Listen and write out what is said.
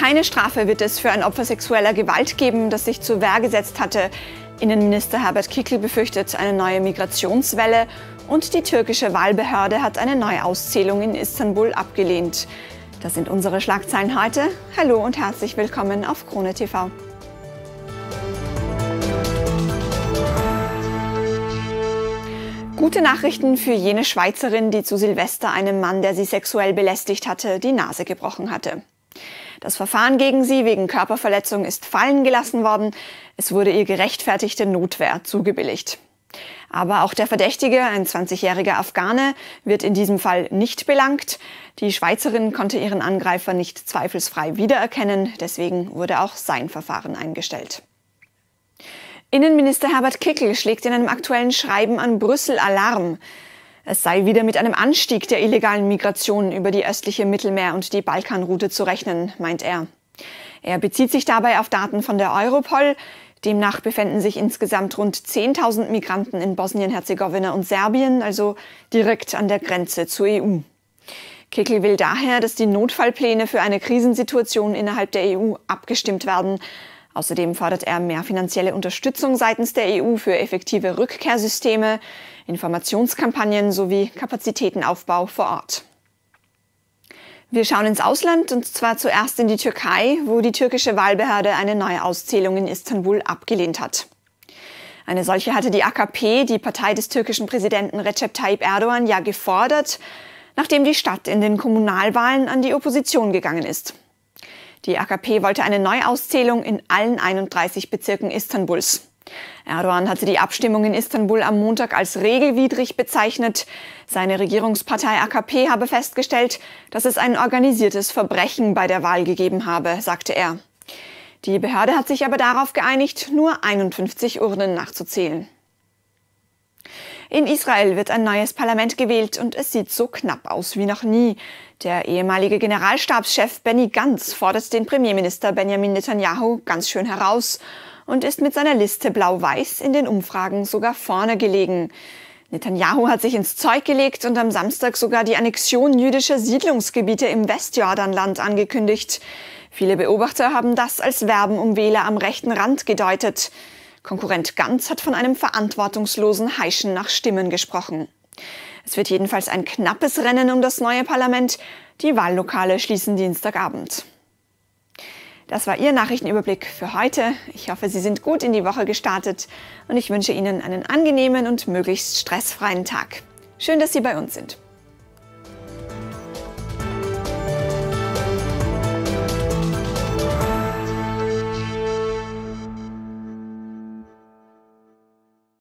Keine Strafe wird es für ein Opfer sexueller Gewalt geben, das sich zur Wehr gesetzt hatte. Innenminister Herbert Kickl befürchtet eine neue Migrationswelle und die türkische Wahlbehörde hat eine Neuauszählung in Istanbul abgelehnt. Das sind unsere Schlagzeilen heute. Hallo und herzlich willkommen auf Krone TV. Gute Nachrichten für jene Schweizerin, die zu Silvester einem Mann, der sie sexuell belästigt hatte, die Nase gebrochen hatte. Das Verfahren gegen sie wegen Körperverletzung ist fallen gelassen worden. Es wurde ihr gerechtfertigte Notwehr zugebilligt. Aber auch der Verdächtige, ein 20-jähriger Afghane, wird in diesem Fall nicht belangt. Die Schweizerin konnte ihren Angreifer nicht zweifelsfrei wiedererkennen, deswegen wurde auch sein Verfahren eingestellt. Innenminister Herbert Kickl schlägt in einem aktuellen Schreiben an Brüssel Alarm. Es sei wieder mit einem Anstieg der illegalen Migration über die östliche Mittelmeer- und die Balkanroute zu rechnen, meint er. Er bezieht sich dabei auf Daten von der Europol. Demnach befinden sich insgesamt rund 10.000 Migranten in Bosnien-Herzegowina und Serbien, also direkt an der Grenze zur EU. Kickel will daher, dass die Notfallpläne für eine Krisensituation innerhalb der EU abgestimmt werden. Außerdem fordert er mehr finanzielle Unterstützung seitens der EU für effektive Rückkehrsysteme, Informationskampagnen sowie Kapazitätenaufbau vor Ort. Wir schauen ins Ausland und zwar zuerst in die Türkei, wo die türkische Wahlbehörde eine neue Auszählung in Istanbul abgelehnt hat. Eine solche hatte die AKP, die Partei des türkischen Präsidenten Recep Tayyip Erdogan, ja gefordert, nachdem die Stadt in den Kommunalwahlen an die Opposition gegangen ist. Die AKP wollte eine Neuauszählung in allen 31 Bezirken Istanbuls. Erdogan hatte die Abstimmung in Istanbul am Montag als regelwidrig bezeichnet. Seine Regierungspartei AKP habe festgestellt, dass es ein organisiertes Verbrechen bei der Wahl gegeben habe, sagte er. Die Behörde hat sich aber darauf geeinigt, nur 51 Urnen nachzuzählen. In Israel wird ein neues Parlament gewählt und es sieht so knapp aus wie noch nie. Der ehemalige Generalstabschef Benny Gantz fordert den Premierminister Benjamin Netanyahu ganz schön heraus und ist mit seiner Liste blau-weiß in den Umfragen sogar vorne gelegen. Netanyahu hat sich ins Zeug gelegt und am Samstag sogar die Annexion jüdischer Siedlungsgebiete im Westjordanland angekündigt. Viele Beobachter haben das als Werben um Wähler am rechten Rand gedeutet. Konkurrent Ganz hat von einem verantwortungslosen Heischen nach Stimmen gesprochen. Es wird jedenfalls ein knappes Rennen um das neue Parlament. Die Wahllokale schließen Dienstagabend. Das war Ihr Nachrichtenüberblick für heute. Ich hoffe, Sie sind gut in die Woche gestartet und ich wünsche Ihnen einen angenehmen und möglichst stressfreien Tag. Schön, dass Sie bei uns sind.